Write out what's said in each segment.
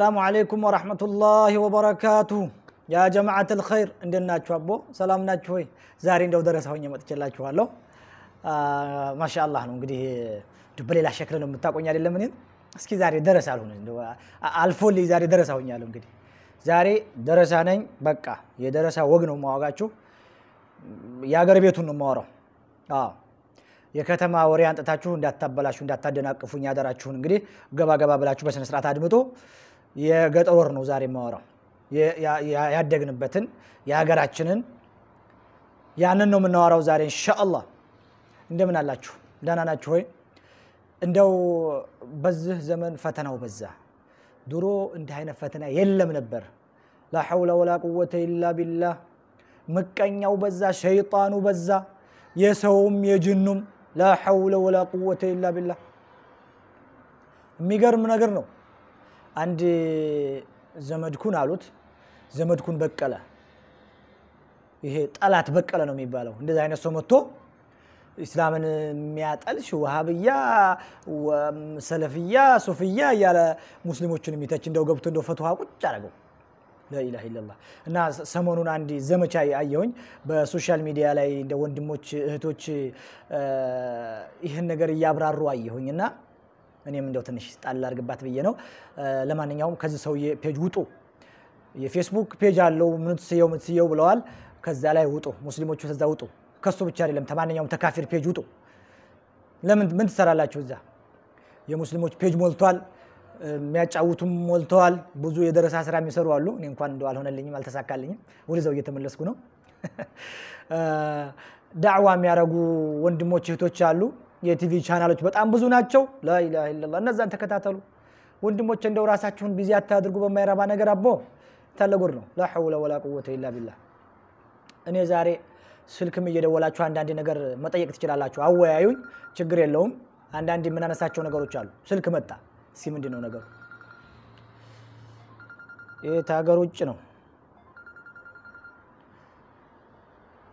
አሰላሙ አለይኩም ወረሕመቱላሂ ወበረካቱሁ ያ ጀማዓት ልኸይር ናችሁ? አቦ ሰላም ናችሁ ወይ? ዛሬ እንደው ደረሳ ሆኜ መጥቼላችኋለሁ። ማሻአላህ ነው እንግዲህ በሌላ ሸክል ነው የምታቆኝ አይደለም። እኔም እስኪ ዛሬ ደረሳ አልሆነ አልፎልኝ ዛሬ ደረሳ ሆኛለሁ። እንግዲህ ዛሬ ደረሳ ነኝ። በቃ የደረሳ ወግ ነው የማዋጋችሁ። የአገር ቤቱን ነው የማወራው። አዎ የከተማ ወሬ አንጥታችሁ እንዳታበላችሁ እንዳታደናቅፉኝ ያደራችሁን እንግዲህ ገባ ገባ ብላችሁ በስነ ስርዓት አድምጦ የገጠር ወር ነው ዛሬ የማወራው። ያደግንበትን የሀገራችንን ያንን ነው የምናወራው ዛሬ ኢንሻአላህ። እንደምን አላችሁ? ደህና ናችሁ ወይ? እንደው በዚህ ዘመን ፈተናው በዛ። ድሮ እንዲህ አይነት ፈተና የለም ነበር። ላ ወላ ቁወተ ኢላ ቢላህ። ምቀኛው በዛ፣ ሸይጣኑ በዛ፣ የሰውም የጅኑም ላ ወላ ቁወተ ኢላ ቢላህ። የሚገርም ነገር ነው። አንድ ዘመድኩን አሉት ዘመድኩን በቀለ። ይሄ ጠላት በቀለ ነው የሚባለው። እንደዚህ አይነት ሰው መጥቶ ኢስላምን የሚያጠልሽ ወሃብያ፣ ሰለፍያ፣ ሱፍያ እያለ ሙስሊሞችን የሚተች እንደው ገብቶ እንደው ፈትዋ ቁጭ አደረገው። ላኢላሃ ኢለላህ እና ሰሞኑን አንድ ዘመቻ አየሁኝ በ social media ላይ እንደ ወንድሞች እህቶች ይህን ነገር እያብራሩ አየሁኝ እና እኔም እንደው ትንሽ ጣል ላድርግባት ብዬ ነው። ለማንኛውም ከዚህ ሰውዬ page ውጡ። የፌስቡክ page አለው ምንትስየው ምንትስየው ብለዋል። ከዛ ላይ ውጡ፣ ሙስሊሞቹ ከዛ ውጡ። ከሱ ብቻ አይደለም ተማንኛውም ተካፊር page ውጡ። ለምን ምን ትሰራላችሁ እዛ? የሙስሊሞች page ሞልቷል። የሚያጫውቱም ሞልተዋል። ብዙ የደረሳ ስራ የሚሰሩ አሉ። እኔ እንኳን እንደው አልሆነልኝም፣ አልተሳካልኝም። ወደዛው እየተመለስኩ ነው። ዳዕዋ የሚያደርጉ ወንድሞች እህቶች አሉ። የቲቪ ቻናሎች በጣም ብዙ ናቸው። لا إله إلا الله እነዛን ተከታተሉ ወንድሞች። እንደው ራሳችሁን busy አታድርጉ በማይረባ ነገር። አቦ ታለጉር ነው። لا حول ولا قوة إلا بالله። እኔ ዛሬ ስልክም እየደወላችሁ አንዳንድ ነገር መጠየቅ ትችላላችሁ። አወያዩኝ፣ ችግር የለውም። አንዳንድ የምናነሳቸው ነገሮች አሉ። ስልክ መጣ። እስኪ ምንድን ነው ነገሩ? የት ሀገር ውጭ ነው?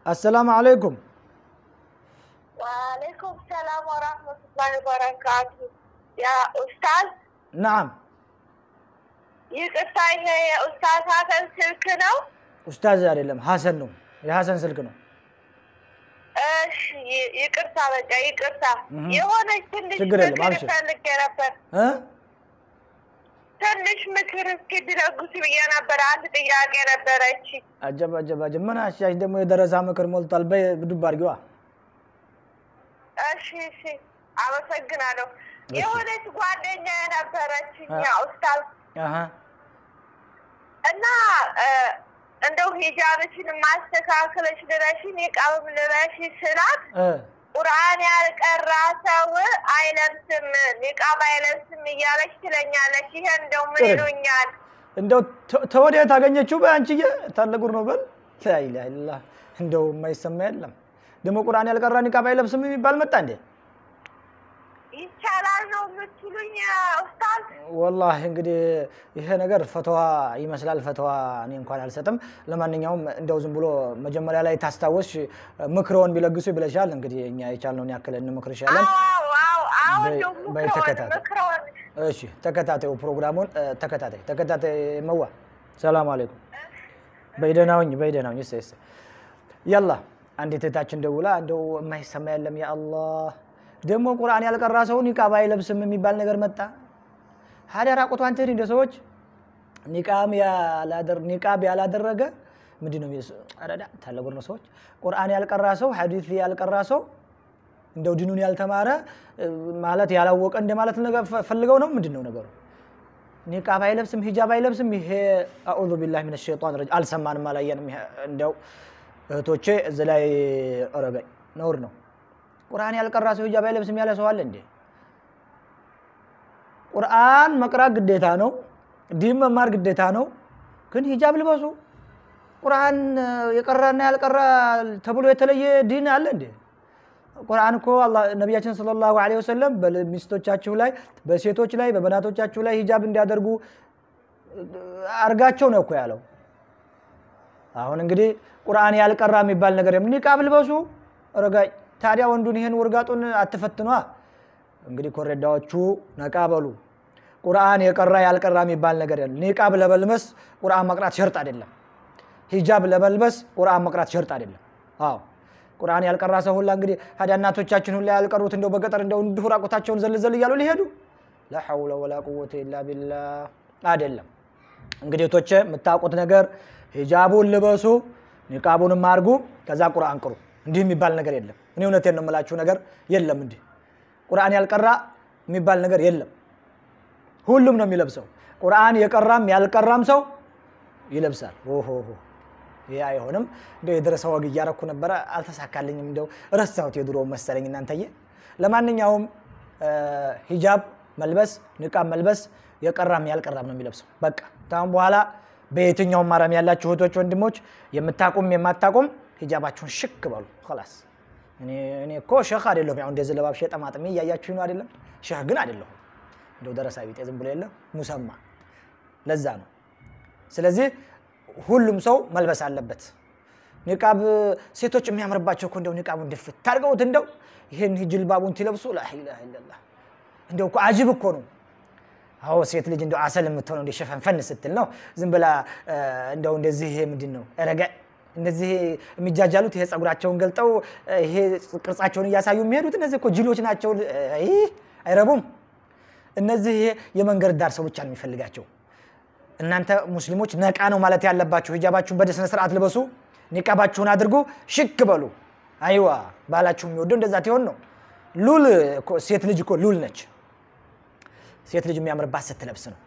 አሰላሙ አለይኩም ወአለይኩም ሰላም ወራህመቱላሂ ወበረካቱ። ያ ኡስታዝ፣ ነዓም። ይቅርታ ይሄ የኡስታዝ ሀሰን ስልክ ነው? ኡስታዝ አይደለም ሀሰን ነው። የሀሰን ስልክ ነው። እሺ ይቅርታ፣ በቃ ይቅርታ። የሆነች ትንሽ ምክር ፈልጌ ነበር። እ? ትንሽ ምክር እስኪ ድረጉስ ብዬ ነበር። አንድ ጥያቄ ነበረች። አጀብ አጀብ አጀብ። ምን አሻሽ ደግሞ የደረሳ ምክር ሞልቷል። በይ ዱብ አድርጊዋ። እሺ እሺ፣ አመሰግናለሁ። የሆነች ጓደኛ ያ ኡስታዝ እና እንደው ሂጃብሽን ማስተካከለሽ ልበሽ ኒቃብም ልበሽ ስላት ቁርአን ያልቀራ ሰው አይለብስም ኒቃብ አይለብስም እያለች ትለኛለች። ይሄ እንደው ምን ይሉኛል? እንደው ተወዲያ ታገኘችው በአንቺዬ ታለጉር ነው በል ኢለላህ። እንደው የማይሰማ የለም ደግሞ ቁርአን ያልቀራ ኒቃብ አይለብስም የሚባል መጣ እንዴ? ይቻላል ነው የምትሉኝ ኡስታዝ? ወላሂ እንግዲህ ይሄ ነገር ፈተዋ ይመስላል። ፈተዋ እኔ እንኳን አልሰጥም። ለማንኛውም እንደው ዝም ብሎ መጀመሪያ ላይ ታስታወስሽ ምክረውን ቢለግሱ ብለሻል። እንግዲህ እኛ የቻልነውን ያክል እንመክርሻለን። እሺ ተከታታዩ ፕሮግራሙን ተከታታይ ተከታታይ መዋ ሰላም አለይኩም በይደናውኝ በይደናውኝ እሰ ያላ አንዲት እህታችን ደውላ እንደው የማይሰማ የለም ያ አላህ ደግሞ ቁርአን ያልቀራ ሰው ኒቃብ አይለብስም የሚባል ነገር መጣ ሀዲያ ራቁቷን ትሄድ እንደ ሰዎች ኒቃብ ያላደረገ ምንድን አረዳ ታለጉር ነው ሰዎች ቁርአን ያልቀራ ሰው ሐዲስ ያልቀራ ሰው እንደው ዲኑን ያልተማረ ማለት ያላወቀ ፈ- ፈልገው ነው ምንድን ነገሩ? ኒቃብ አይለብስም ሂጃብ አይለብስም። ይሄ አዑዙ ቢላህ ሚነ ሸይጣን ረጂም አልሰማንም አላየንም። እንደው እህቶቼ እዚ ላይ ረገኝ ነውር ነው። ቁርአን ያልቀራ ሰው ሂጃብ አይለብስም ያለ ሰው አለ እንዴ? ቁርአን መቅራት ግዴታ ነው። ዲን መማር ግዴታ ነው። ግን ሂጃብ ልበሱ። ቁርአን የቀራና ያልቀራ ተብሎ የተለየ ዲን አለ እንዴ? ቁርአን እኮ ነቢያችን ሰለላሁ ዐለይሂ ወሰለም በሚስቶቻችሁ ላይ በሴቶች ላይ በበናቶቻችሁ ላይ ሂጃብ እንዲያደርጉ አርጋቸው ነው እኮ ያለው። አሁን እንግዲህ ቁርአን ያልቀራ የሚባል ነገር ኒቃብ ልበሱ ረጋጭ። ታዲያ ወንዱን ይህን ውርጋጡን አትፈትኗ። እንግዲህ ኮረዳዎቹ ነቃ በሉ። ቁርአን የቀራ ያልቀራ የሚባል ነገር የለም። ኒቃብ ለመልበስ ቁርአን መቅራት ሸርጥ አይደለም። ሂጃብ ለመልበስ ቁርአን መቅራት ሸርጥ አይደለም። አዎ ቁርአን ያልቀራ ሰው ሁላ እንግዲህ ታዲያ እናቶቻችን ሁላ ያልቀሩት እንደው በገጠር እንደው እንዲሁ ራቁታቸውን ዘልዘል እያሉ ሊሄዱ ላ ሐውለ ወላ ቁወተ ኢላ ቢላህ አይደለም። እንግዲህ ቶቼ የምታውቁት ነገር ሂጃቡን ልበሱ፣ ኒቃቡንም አድርጉ፣ ከዛ ቁርአን ቅሩ። እንዲህ የሚባል ነገር የለም። እኔ እውነቴን ነው የምላችሁ ነገር የለም። እንዲህ ቁርአን ያልቀራ የሚባል ነገር የለም። ሁሉም ነው የሚለብሰው። ቁርአን የቀራም ያልቀራም ሰው ይለብሳል። ኦሆ ይህ አይሆንም። እንደው የደረሰ ወግ እያረኩ ነበረ አልተሳካልኝም። እንደው ረሳሁት የድሮ መሰለኝ እናንተዬ። ለማንኛውም ሂጃብ መልበስ ንቃብ መልበስ የቀራም ያልቀራም ነው የሚለብሰው። በቃ ታሁን በኋላ በየትኛውም ማረም ያላችሁ እህቶች፣ ወንድሞች የምታቁም የማታቁም ሂጃባችሁን ሽክ በሉ ላስ። እኔ እኮ ሸህ አይደለሁም። ያው እንደዚህ ለባብሼ ጠማጥሜ እያያችሁ ነው አይደለም። ሸህ ግን አይደለሁም። እንደው ደረሳ ቢጤ ዝም ብሎ የለም ሙሰማ። ለዛ ነው። ስለዚህ ሁሉም ሰው መልበስ አለበት። ኒቃብ ሴቶች የሚያምርባቸው እኮ እንደው ኒቃቡን ድፍት ታርገውት እንደው ይሄን ጅልባቡን ትለብሱ ላ ኢላሃ ኢለላህ እንደው አጅብ እኮ ነው። አዎ ሴት ልጅ እንደው አሰል የምትሆነው እንደ ሸፈንፈን ስትል ነው። ዝም ብላ እንደው እንደዚህ ምንድን ነው ረገ እነዚህ የሚጃጃሉት ይሄ ፀጉራቸውን ገልጠው ይሄ ቅርጻቸውን እያሳዩ የሚሄዱት እነዚህ እኮ ጅሎች ናቸው። አይረቡም። እነዚህ የመንገድ ዳር ሰው ብቻ ነው የሚፈልጋቸው። እናንተ ሙስሊሞች ነቃ ነው ማለት ያለባችሁ። ሂጃባችሁን በስነ ስርዓት ልበሱ፣ ኒቃባችሁን አድርጉ፣ ሽክ በሉ። አይዋ ባላችሁ የሚወደው እንደዛ ትሆን ነው። ሉል ሴት ልጅ እኮ ሉል ነች። ሴት ልጅ የሚያምርባት ስትለብስ ነው።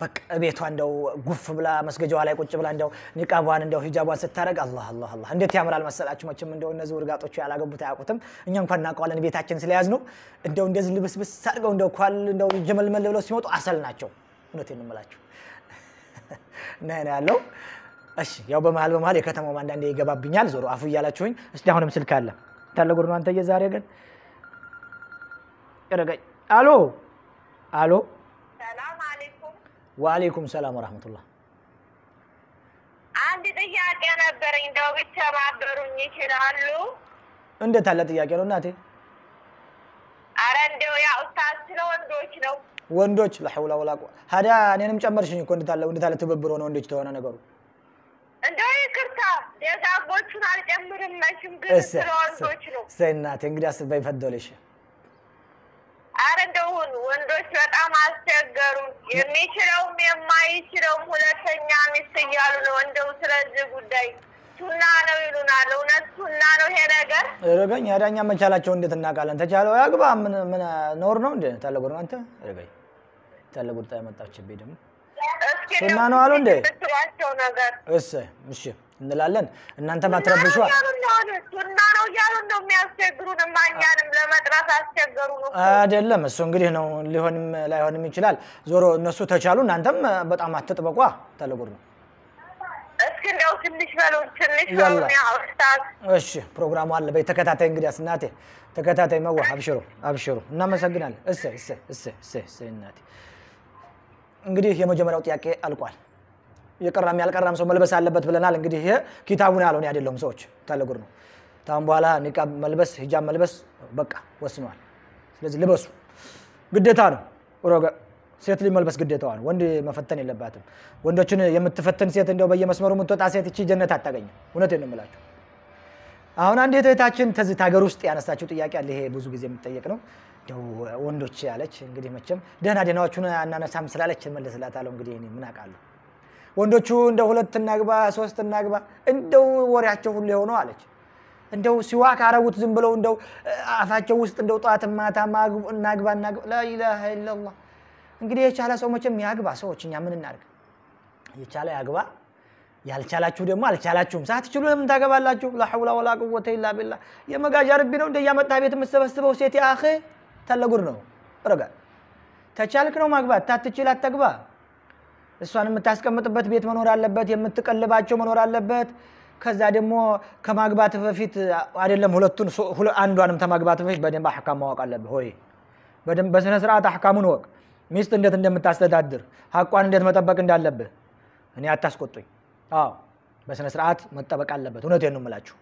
በቃ ቤቷ እንደው ጉፍ ብላ መስገጃዋ ላይ ቁጭ ብላ እንደው ኒቃቧን እንደው ሂጃቧን ስታደርግ አላህ አላህ አላህ እንዴት ያምራል መሰላችሁ። መቼም እንደው እነዚህ ውርጋጦቹ ያላገቡት አያውቁትም። እኛ እንኳን እናውቀዋለን ቤታችን ስለያዝ ነው። እንደው እንደዚህ ልብስብስ አድርገው እንደው ኳል እንደው ጀመልመል ብለው ሲመጡ አሰል ናቸው። እውነቴን እና ነው ያለው። እሺ ያው በመሀል በመሀል የከተማው አንዳንዴ ይገባብኛል። ዞሮ አፉ እያላችሁኝ። እስቲ አሁንም ስልክ አለ ታለ ጉድ ነው አንተዬ። ዛሬ ግን ረገኝ። አሎ አሎ። ሰላም አለይኩም። ወአለይኩም ሰላም ወራህመቱላህ። አንድ ጥያቄ ነበረኝ። እንደው ቢተባበሩኝ ይችላሉ? እንዴት አለ ጥያቄ ነው እናቴ? አረ እንደው ያ ኡስታዝ ስለ ወንዶች ነው። ወንዶች ለሐውላ ወላ ቁ ሀዲያ እኔንም ጨመርሽኝ እኮ እንዴት አለ እንዴት አለ ትብብር ሆነ ወንዶች ተሆነ ነገሩ። እንደው ይቅርታ ደጋጎቹን አልጨምርም መቼም፣ ግን ስለ ወንዶች ነው። እሰይ እናቴ እንግዲህ አስበይ እንደው ወንዶች በጣም አስቸገሩን። የሚችለውም የማይችለውም ሁለተኛ ሚስት እያሉ ነው። እንደው ስለዚህ ጉዳይ ሱና ነው ይሉናል። እውነት ሱና ነው ይሄ ነገር? ረገኝ ያዳኛ መቻላቸው እንዴት እናውቃለን? ተቻለው ያግባ ምን ምን ኖር ነው እንዴ? ነው አንተ ረገኝ ታለጉር ጣ ያመጣችብኝ ደግሞ ሱና ነው አሉ እንዴ? እሰይ እሺ እንላለን። እናንተ እኮ። አይደለም እሱ እንግዲህ ነው ሊሆንም ላይሆንም ይችላል። ዞሮ እነሱ ተቻሉ፣ እናንተም በጣም አትጥበቋ። ታለጉር ነው እሺ ፕሮግራሙ አለ። በይ ተከታታይ እንግዲያስ እናቴ ተከታታይ መዋ አብሽሩ አብሽሩ። እናመሰግናለን። እሰይ እሰይ እሰይ እሰይ እናቴ። እንግዲህ የመጀመሪያው ጥያቄ አልቋል። የቀራም ያልቀራም ሰው መልበስ አለበት ብለናል። እንግዲህ ይሄ ኪታቡን ያልሆነ አይደለሁም ሰዎች ታለጉር ነው። ታሁን በኋላ ኒቃብ መልበስ ሂጃብ መልበስ በቃ ወስነዋል። ስለዚህ ልበሱ፣ ግዴታ ነው። ሮገ ሴት ልጅ መልበስ ግዴታዋ ነው። ወንድ መፈተን የለባትም። ወንዶችን የምትፈትን ሴት እንደው በየመስመሩ የምትወጣ ሴት እቺ ጀነት አታገኝም። እውነቴን ነው የምላችሁ። አሁን አንድ እህታችን ተዚህ ሀገር ውስጥ ያነሳችው ጥያቄ አለ። ይሄ ብዙ ጊዜ የሚጠየቅ ነው። ወንዶች ያለች እንግዲህ መቼም ደህና ደህናዎቹን አናነሳም ስላለች እመልስላታለሁ። እንግዲህ ምን አውቃለሁ። ወንዶቹ እንደው ሁለት እናግባ ሶስት እናግባ እንደው ወሬያቸው ሁሉ የሆነው አለች። እንደው ሲዋ ካረጉት ዝም ብለው እንደው አፋቸው ውስጥ እንደው ጠዋት ማታ እናግባ እናግባ ላኢላሃ ኢለላህ። እንግዲህ የቻለ ሰው መቼም ያግባ። ሰዎች እኛ ምን እናድርግ? የቻለ ያግባ። ያልቻላችሁ ደግሞ አልቻላችሁም። ሳትችሉ ለምን ታገባላችሁ? ላ ሐውላ ወላ ቁወተ ኢላ ቢላህ። የመጋዣ ርቢ ነው እንደያመጣ ቤት የምትሰበስበው ሴት ያኸ ተለጉር ነው ረጋ ተቻልክ ነው ማግባት፣ ታትችል አተግባ። እሷን የምታስቀምጥበት ቤት መኖር አለበት፣ የምትቀልባቸው መኖር አለበት። ከዛ ደግሞ ከማግባት በፊት አይደለም ሁለቱን አንዷንም ከማግባት በፊት በደንብ አሕካም ማወቅ አለብህ። ሆይ በደንብ በስነ ስርዓት አሕካሙን ወቅ። ሚስት እንዴት እንደምታስተዳድር ሀቋን እንዴት መጠበቅ እንዳለብህ እኔ አታስቆጡኝ። አዎ በስነ ስርዓት መጠበቅ አለበት። እውነቴን ነው የምላችሁ።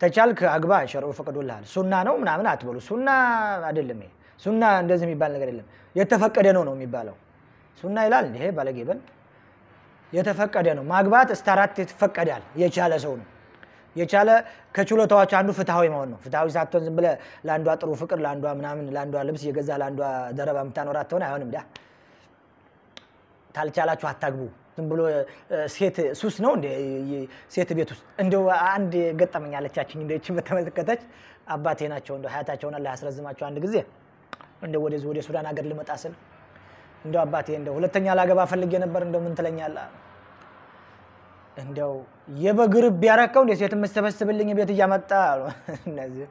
ተቻልክ አግባ፣ ሸርዑ ፈቅዶልሃል። ሱና ነው ምናምን አትበሉ። ሱና አይደለም ሱና እንደዚህ የሚባል ነገር የለም። የተፈቀደ ነው ነው የሚባለው። ሱና ይላል እንዲህ ባለጌ በል የተፈቀደ ነው ማግባት እስከ አራት ይፈቀዳል። የቻለ ሰው ነው የቻለ ከችሎታዎች አንዱ ፍትሐዊ መሆን ነው። ፍትሐዊ ሳትሆን ዝም ብለህ ለአንዷ ጥሩ ፍቅር፣ ለአንዷ ምናምን፣ ለአንዷ ልብስ እየገዛ ለአንዷ ደረባ የምታኖራት ትሆን አይሆንም። ዳ ታልቻላችሁ አታግቡ። ዝም ብሎ ሴት ሱስ ነው ሴት ቤት ውስጥ እንደው አንድ ገጠመኝ አለቻችኝ እንደ ይህችን በተመለከተች አባቴ ናቸው እንደ ሀያታቸውን አላህ ያስረዝማቸው። አንድ ጊዜ እንደ ወደ ሱዳን ሀገር ልመጣ ስል እንደው አባቴ እንደው ሁለተኛ ላገባ ፈልጌ ነበር እንደው ምን ትለኛለህ? እንደው የበግርብ ያረከው እንደ ሴት የምትሰበስብልኝ ቤት እያመጣ አሉ። እነዚህ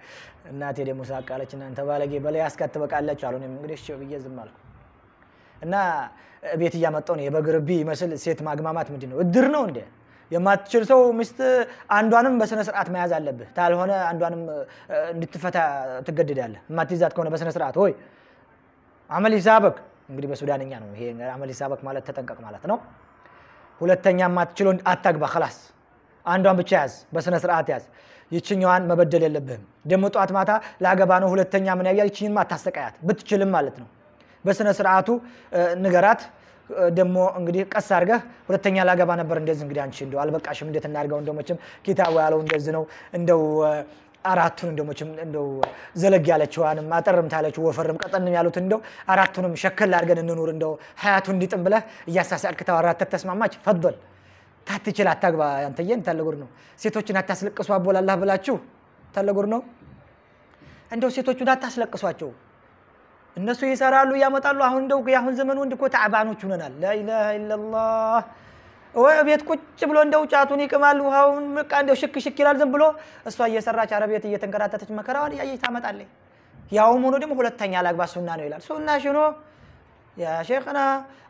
እናቴ ደግሞ ሳቃለች። እናንተ ባለጌ በላይ አስካት ትበቃለች አሉ። እኔም እንግዲህ እሺ ብዬ ዝም አልኩ እና ቤት እያመጣው ነው የበግርቢ ይመስል ሴት ማግማማት ምንድን ነው? እድር ነው እንዴ? የማትችል ሰው ሚስት አንዷንም በስነ ስርዓት መያዝ አለብህ። ታልሆነ አንዷንም እንድትፈታ ትገድዳለህ። የማትይዛት ከሆነ በስነ ስርዓት ወይ اعمل حسابك እንግዲህ በሱዳንኛ ነው ይሄ اعمل حسابك ማለት ተጠንቀቅ ማለት ነው። ሁለተኛ የማትችለው አታግባ፣ خلاص አንዷን ብቻ ያዝ፣ በስነ ስርዓት ያዝ። ይችኛዋን መበደል የለብህም። ደግሞ ጠዋት ማታ ላገባ ነው ሁለተኛ ምን ያያ ይችኝን አታሰቃያት፣ ብትችልም ማለት ነው። በስነ ስርዓቱ ንገራት። ደግሞ እንግዲህ ቀስ አድርገህ ሁለተኛ ላገባ ነበር እንደዚህ እንግዲህ አንቺ እንደው አልበቃሽም፣ እንዴት እናድርገው? እንደው ኪታቡ ያለው እንደዚህ ነው። እንደው አራቱን እንደው መቼም እንደው ዘለግ ያለችዋንም አጠርም ታለችው ወፈርም ቀጠንም ያሉት እንደው አራቱንም ሸከል አድርገን እንኑር እንደው ሀያቱ እንዲጥም ብለህ እያሳሳቅክ ታወራት ተስማማች። ፈዶል ታትችል አታግባ። አንተዬን ታለጉር ነው። ሴቶችን አታስለቅሱ አቦላላህ ብላችሁ ታለጉር ነው። እንደው ሴቶቹን አታስለቅሷቸው። እነሱ ይሰራሉ ያመጣሉ። አሁን እንደው የአሁን ዘመን ወንድ እኮ ተዕባኖች ሆነናል። ላኢላሃ ኢለላህ ወይ ቤት ቁጭ ብሎ እንደው ጫቱን ይቅማል፣ ውሃውን በቃ እንደው ሽክ ሽክ ይላል። ዝም ብሎ እሷ እየሰራች አረቤት እየተንከራተተች መከራዋን እያየች ታመጣለች። ያውም ሆኖ ደግሞ ሁለተኛ ላግባ ሱና ነው ይላል። ሱና ሽኖ ያ ሼክና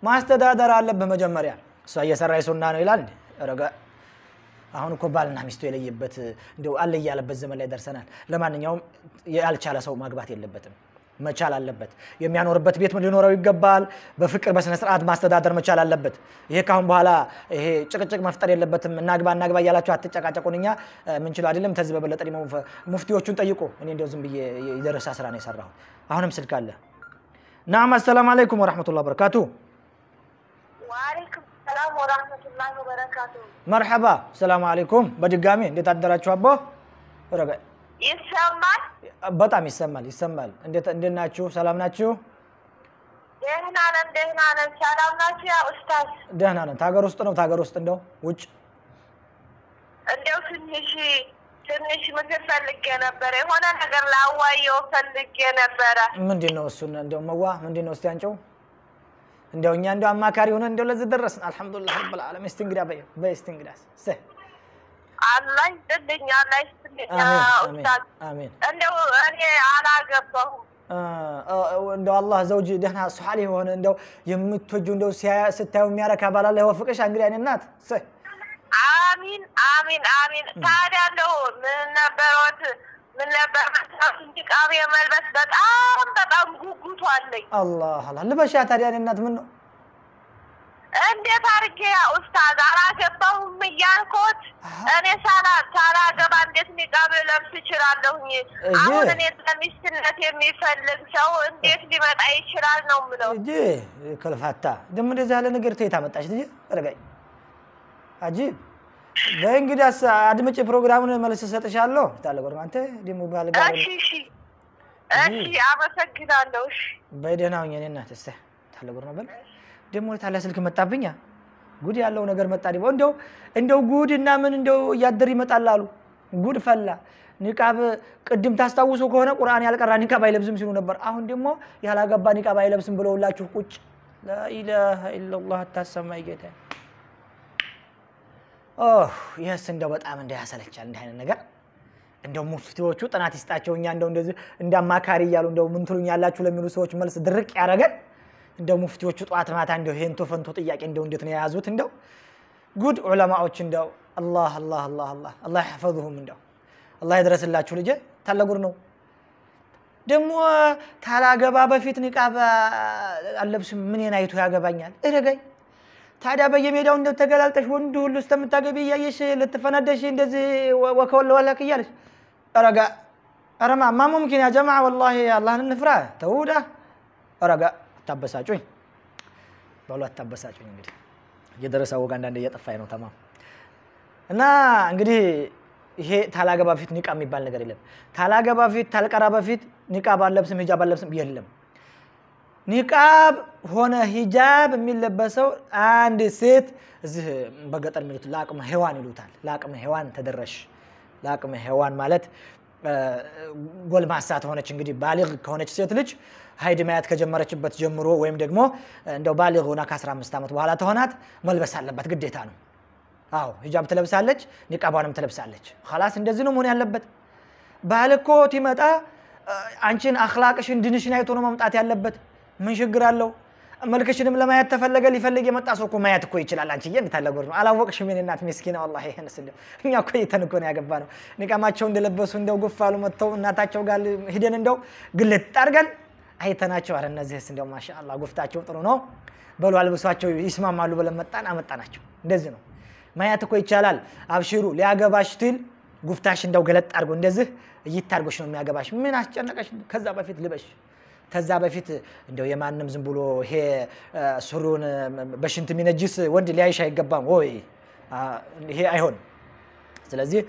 ማስተዳደር አለብህ መጀመሪያ። እሷ እየሰራች ሱና ነው ይላል። ረጋ አሁን እኮ ባልና ሚስቱ የለየበት እንደው አለ ያለበት ዘመን ላይ ደርሰናል። ለማንኛውም ያልቻለ ሰው ማግባት የለበትም መቻል አለበት። የሚያኖርበት ቤት ሊኖረው ይገባል። በፍቅር በስነ ስርዓት ማስተዳደር መቻል አለበት። ይሄ ካሁን በኋላ ይሄ ጭቅጭቅ መፍጠር የለበትም። እናግባ እናግባ እያላችሁ አትጨቃጨቁን። እኛ ምንችለው አይደለም። ተዚህ በበለጠ ደግሞ ሙፍቲዎቹን ጠይቁ። እኔ እንደው ዝም ብዬ የደረሳ ስራ ነው የሰራሁት። አሁንም ስልክ አለ። ናም አሰላም አለይኩም ወረሕመቱላህ በረካቱ። ወአለይኩም ሰላም ወራህመቱላሂ ወበረካቱ። መርሐባ ሰላም አለይኩም። በድጋሚ እንዴት አደራችሁ? አቦ ይሰማል? በጣም ይሰማል ይሰማል። እንዴት ናችሁ? ሰላም ናችሁ? ደህና ነን፣ ደህና ነን። ሰላም ናችሁ? ያ ኡስታዝ፣ ደህና ነን። ታገር ውስጥ ነው ታገር ውስጥ እንደው ውጭ እንደው ትንሽ ትንሽ ምክር ፈልጌ ነበረ። የሆነ ነገር ላዋየው ፈልጌ ነበረ። ምንድን ነው እሱን እንደው መዋ ምንድን ነው እስቲ አንጨው እንደው እኛ እንደው አማካሪ ሆነ እንደው ለዚህ ደረስን። አልሐምዱሊላህ ረብል ዓለሚን። እስቲ እንግዳ በይ በይ እስቲ እንግዳስ አላህ ይስጥልኝ፣ አላህ ይስጥልኝ ኡስታዝ። እንደው እኔ አላገባሁም። እንደው አላህ ዘውጅ ደህና ሷሊህ የሆነ እንደው የምትወጂው እንደው ስታዩ የሚያረካ ባላላ ይወፍቅሽ። እንግዲህ አይኔ እናት ሰ አሚን አሚን አሚን። ታዲያ እንደው ምን ነበሮት ምን ነበር የመልበስ በጣም በጣም ጉጉቱ አለኝ። አላህ አላህ ልበሻ ታዲያ እኔ እናት ምን ነው እንዴት አድርጌ ኡስታዝ አላገባሁም እያልኮት እኔ ሳላ ሳላገባ እንዴት ኒቃብ ለብስ እችላለሁኝ? አሁን እኔ ለሚስትነት የሚፈልግ ሰው እንዴት ሊመጣ ይችላል ነው ምለው። እጂ ከልፋታ። ደግሞ እንደዚህ ያለ ነገር ተየት አመጣሽ? ልጅ ረጋኝ አጂብ። በይ እንግዲያስ አድምጪ ፕሮግራሙን መልስ እሰጥሻለሁ። ታለጎር አንተ ደግሞ ባል ጋር እሺ እሺ። እሺ፣ አመሰግናለሁ። እሺ። በይ ደህና ሁኝ የእኔ እናት እስኪ ታለጎር ነው በል ደግሞ ታላ ስልክ መጣብኛ ጉድ ያለው ነገር መጣ ደግሞ እንደው እንደው ጉድ እና ምን እንደው እያደር ይመጣል አሉ። ጉድ ፈላ። ኒቃብ ቅድም ታስታውሱ ከሆነ ቁርአን ያልቀራ ኒቃብ አይለብስም ሲሉ ነበር። አሁን ደግሞ ያላገባ ኒቃብ አይለብስም ብለውላችሁ ቁጭ። ላኢላሃ ኢላላህ አታሰማይ ጌታ። ይህስ እንደው በጣም እንደ ያሰለቻል እንዲህ አይነት ነገር። እንደው ሙፍቲዎቹ ጥናት ይስጣቸው እኛ እንደው እንደዚህ እንደ አማካሪ እያሉ እንደው ምን ትሉኝ ያላችሁ ለሚሉ ሰዎች መልስ ድርቅ ያደረገን እንደው ሙፍቲዎቹ ጠዋት ማታ እንደው ሄንቶ ፈንቶ ጥያቄ እንደው እንዴት ነው የያዙት? እንደው ጉድ ዑለማዎች እንደው አላህ አላህ አላህ አላህ አላህ ያሕፈዙሁም እንደው አላህ ይድረስላችሁ። ልጄ ታለጉር ነው ደግሞ ታላገባ በፊት ኒቃብ አለብስም ምንን አይቶ ያገባኛል? እረገኝ ታዲያ በየሜዳው እንደው ተገላልጠሽ ወንድ ሁሉ እስከምታገቢ እያየሽ ልትፈናደሽ እንደዚህ ወከወለ እያለሽ ረጋ ኧረ ማ ማ ሙምኪን ያ ጀማዓ ወላሂ አላህን እንፍራ ተውዳ ረጋ አታበሳጩኝ በሉ አታበሳጩኝ። እንግዲህ እየደረሰ ወግ አንዳንድ እየጠፋኝ ነው ተማም እና እንግዲህ ይሄ ታላገባ በፊት ኒቃብ የሚባል ነገር የለም። ታላገባ በፊት ታልቀራ በፊት ኒቃብ አለብስም ሂጃብ አለብስም የለም። ኒቃብ ሆነ ሂጃብ የሚለበሰው አንድ ሴት እዚህ በገጠር የሚሉት ለአቅመ ሔዋን ይሉታል። ለአቅመ ሔዋን ተደረሽ። ለአቅመ ሔዋን ማለት ጎልማሳ ተሆነች እንግዲህ ባሊግ ከሆነች ሴት ልጅ ሀይድ ማየት ከጀመረችበት ጀምሮ ወይም ደግሞ እንደው ባሊግ ሆና ከ15 ዓመት በኋላ ተሆናት መልበስ አለባት፣ ግዴታ ነው። አዎ ሂጃብ ትለብሳለች፣ ኒቃቧንም ትለብሳለች። خلاص እንደዚህ ነው መሆን ያለበት። ባል እኮ ይመጣ አንቺን አኽላቅሽን ዲንሽን አይቶ ነው መምጣት ያለበት። ምን ችግር አለው? መልክሽንም ለማየት ተፈለገ ሊፈልግ የመጣ ሰው እኮ ማየት እኮ ይችላል። አንቺዬ እንታለጎር ነው አላወቅሽም? የኔ እናት ምስኪና ወላሂ ይሄንስ እንደው እኛ እኮ እየተን እኮ ነው ያገባ ነው። ኒቃማቸው እንደለበሱ እንደው ጉፍ አሉ መጥተው እናታቸው ጋር ሂደን እንደው ግልጥ አድርገን አይተናቸው፣ አረ እነዚህስ እንደው ማሻአላህ ጉፍታቸው ጥሩ ነው በሉ አልብሷቸው ይስማማሉ ብለን መጣን አመጣናቸው። እንደዚህ ነው ማየት እኮ ይቻላል። አብሽሩ ሊያገባሽ ትል ጉፍታሽ እንደው ገለጥ አድርጎ እንደዚህ እይታርጎሽ ነው የሚያገባሽ። ምን አስጨነቀሽ? ከዛ በፊት ልበሽ ከዛ በፊት እንደው የማንም ዝም ብሎ ይሄ ሱሪውን በሽንት የሚነጅስ ወንድ ሊያይሽ አይገባም ወይ? ይሄ አይሆንም። ስለዚህ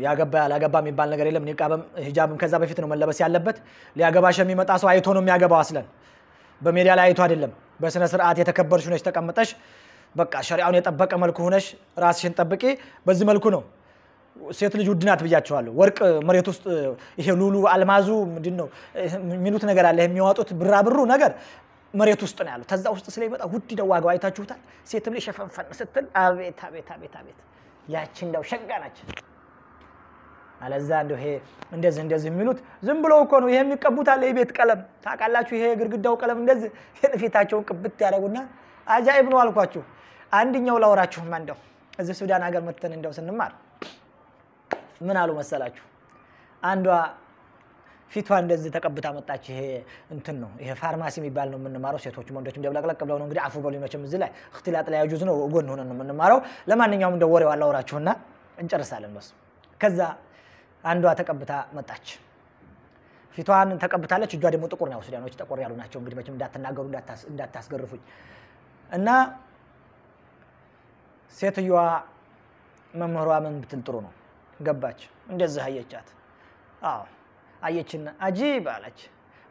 ያገባ ያላገባ የሚባል ነገር የለም። ኒቃብም ሂጃብም ከዛ በፊት ነው መለበስ ያለበት። ሊያገባሽ የሚመጣ ሰው አይቶ ነው የሚያገባው። አስለን በሜዲያ ላይ አይቶ አይደለም። በስነ ስርዓት የተከበርሽ ሆነሽ ተቀምጠሽ በቃ ሸሪዓውን የጠበቀ መልኩ ሆነሽ ራስሽን ጠብቂ። በዚህ መልኩ ነው ሴት ልጅ ውድ ናት ብያቸዋለሁ። ወርቅ መሬት ውስጥ ይሄ ሉሉ አልማዙ ምንድን ነው የሚሉት ነገር አለ። የሚያወጡት ብራብሩ ነገር መሬት ውስጥ ነው ያለው። ከዛ ውስጥ ስለሚመጣ ውድ ነው ዋጋው። አይታችሁታል። ሴትም ልጅ ሸፈንፈን ስትል አቤት አቤት አቤት አቤት ያቺ እንደው ሸጋ ናች። አለዛ እንደው ይሄ እንደዚህ እንደዚህ የሚሉት ዝም ብሎ እኮ ነው። ይሄ የሚቀቡት አለ የቤት ቀለም ታውቃላችሁ። ይሄ ግድግዳው ቀለም እንደዚህ ፊታቸውን ቅብት ያደረጉና አጃኢብ ነው አልኳችሁ። አንድኛው ላወራችሁማ እንደው እዚህ ሱዳን ሀገር መተን እንደው ስንማር ምን አሉ መሰላችሁ? አንዷ ፊቷ እንደዚህ ተቀብታ መጣች። ይሄ እንትን ነው ይሄ ፋርማሲ የሚባል ነው የምንማረው። ሴቶችም ወንዶችም ደብለቅለቅ ብለው ነው እንግዲህ አፉ መቼም እዚህ ላይ እክትላጥ ላይ ያጁዝ ነው ጎን ሆነን ነው የምንማረው። ለማንኛውም እንደ ወሬው አላወራችሁና እንጨርሳለን በሱ። ከዛ አንዷ ተቀብታ መጣች። ፊቷን ተቀብታለች። እጇ ደግሞ ጥቁር ነው። ሱዳኖች ጠቆር ያሉ ናቸው። እንግዲህ መቼም እንዳትናገሩ እንዳታስገርፉኝ እና ሴትዮዋ መምህሯ ምን ብትል ጥሩ ነው ገባች። እንደዚህ አየቻት። አዎ አየችና አጂብ አለች።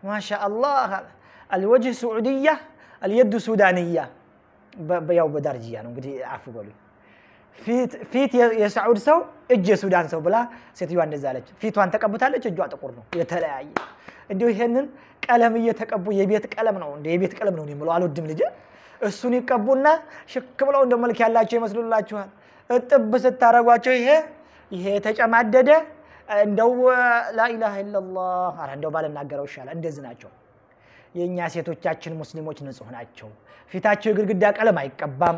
ማሻ አላህ አልወጅህ ሱዑድያ አልየዱ ሱዳንያ። ያው በዳርጅያ ነው እንግዲህ አፉ በሉኝ። ፊት የሳዑድ ሰው እጅ የሱዳን ሰው ብላ ሴትዮዋ እንደዛ አለች። ፊቷን ተቀብታለች፣ እጇ ጥቁር ነው። የተለያየ እንዲሁ ይሄንን ቀለም እየተቀቡ የቤት ቀለም ነው እንደ የቤት ቀለም ነው የምለው አልወድም ልጅ እሱን ይቀቡና ሽክ ብለው እንደ መልክ ያላቸው ይመስሉላችኋል። እጥብ ስታረጓቸው ይሄ ይሄ የተጨማደደ እንደው ላኢላሃ ኢለላህ ኧረ እንደው ባልናገረው ይሻላል። እንደዚህ ናቸው የእኛ ሴቶቻችን ሙስሊሞች ንጹህ ናቸው። ፊታቸው የግድግዳ ቀለም አይቀባም።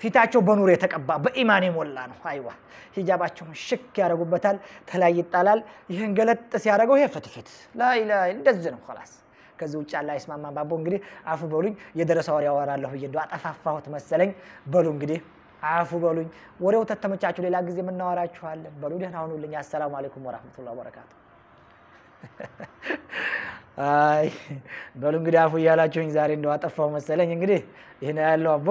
ፊታቸው በኑር የተቀባ በኢማን የሞላ ነው። አይዋ ሂጃባቸውን ሽክ ያደርጉበታል፣ ተላይ ይጣላል። ይህን ገለጥ ሲያደርገው ይሄ ፍትፍት ላኢላሃ እንደዚህ ነው ላስ ከዚህ ውጭ አላ ይስማማ ባቦ እንግዲህ አፉ በሉኝ። የደረሰ ወሬ አወራለሁ ብዬ እንደው አጠፋፋሁት መሰለኝ። በሉ እንግዲህ አፉ በሉኝ። ወሬው ተተመቻችሁ ሌላ ጊዜ የምናወራችኋለን። በሉ ደህና ሁኑልኝ። አሰላሙ አለይኩም ወራህመቱላሂ ወበረካቱ። አይ በሉ እንግዲህ አፉ እያላችሁኝ ዛሬ እንደው አጠፋሁ መሰለኝ። እንግዲህ ይህን ያለው አቦ